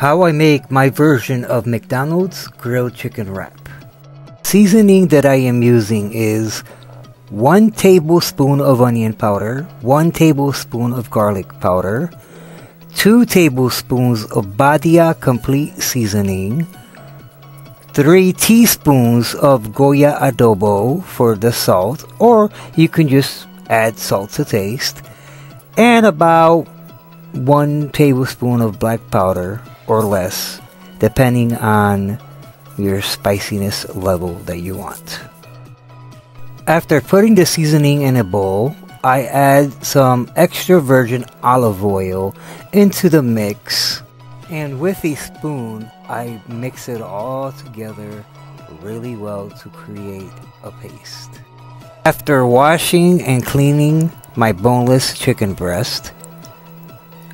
How I make my version of McDonald's grilled chicken wrap. Seasoning that I am using is 1 tablespoon of onion powder, 1 tablespoon of garlic powder, 2 tablespoons of Badia complete seasoning, 3 teaspoons of Goya adobo for the salt, or you can just add salt to taste, and about 1 tablespoon of black powder or less, depending on your spiciness level that you want. After putting the seasoning in a bowl, I add some extra virgin olive oil into the mix and with a spoon I mix it all together really well to create a paste. After washing and cleaning my boneless chicken breast,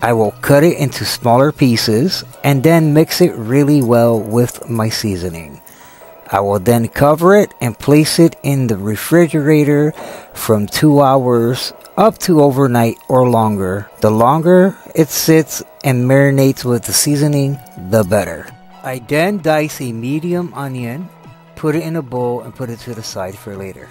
I will cut it into smaller pieces and then mix it really well with my seasoning. I will then cover it and place it in the refrigerator from 2 hours up to overnight or longer. The longer it sits and marinates with the seasoning, the better. I then dice a medium onion, put it in a bowl and put it to the side for later.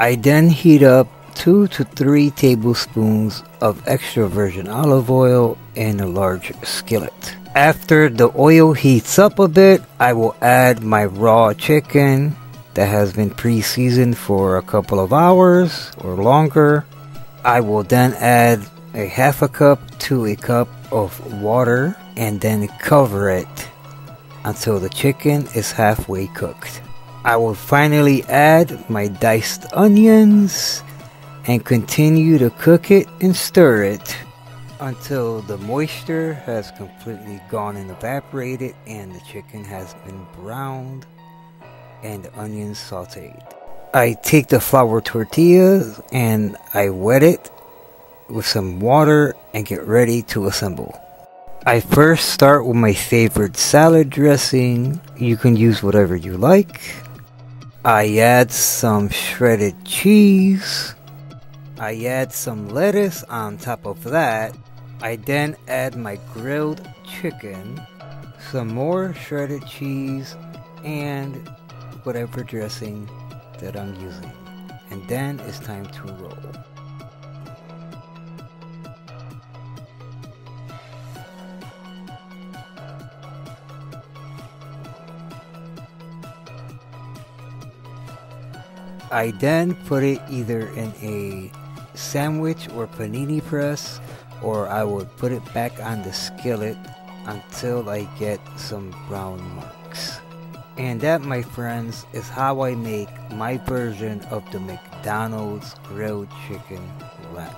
I then heat up 2 to 3 tablespoons of extra virgin olive oil in a large skillet. After the oil heats up a bit, I will add my raw chicken that has been pre-seasoned for a couple of hours or longer. I will then add a half a cup to a cup of water and then cover it until the chicken is halfway cooked. I will finally add my diced onions and continue to cook it and stir it until the moisture has completely gone and evaporated and the chicken has been browned and the onions sauteed. I take the flour tortillas and I wet it with some water and get ready to assemble. I first start with my favorite salad dressing. You can use whatever you like. I add some shredded cheese. I add some lettuce on top of that I then add my grilled chicken, some more shredded cheese, and whatever dressing that I'm using. And then it's time to roll. I then put it either in a sandwich or panini press or I would put it back on the skillet until I get some brown marks. And that, my friends, is how I make my version of the McDonald's grilled chicken wrap.